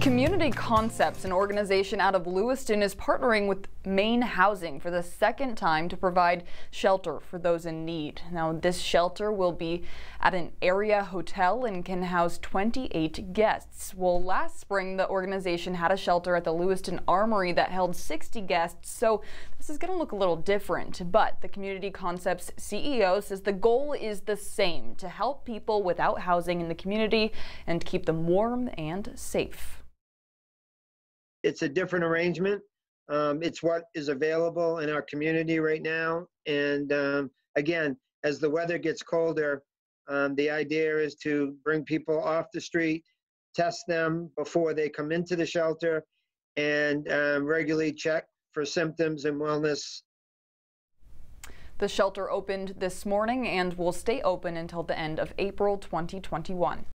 Community Concepts, an organization out of Lewiston, is partnering with Maine Housing for the second time to provide shelter for those in need. Now, this shelter will be at an area hotel and can house 28 guests. Well, last spring, the organization had a shelter at the Lewiston Armory that held 60 guests, so this is going to look a little different. But the Community Concepts CEO says the goal is the same to help people without housing in the community and keep them warm and safe. It's a different arrangement. Um, it's what is available in our community right now. And um, again, as the weather gets colder, um, the idea is to bring people off the street, test them before they come into the shelter, and um, regularly check for symptoms and wellness. The shelter opened this morning and will stay open until the end of April 2021.